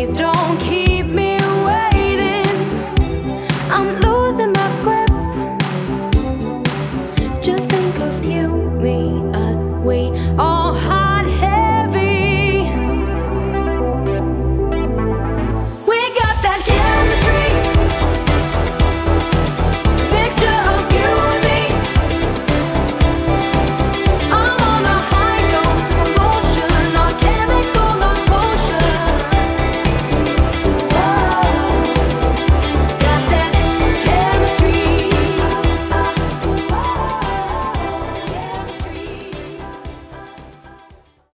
please don't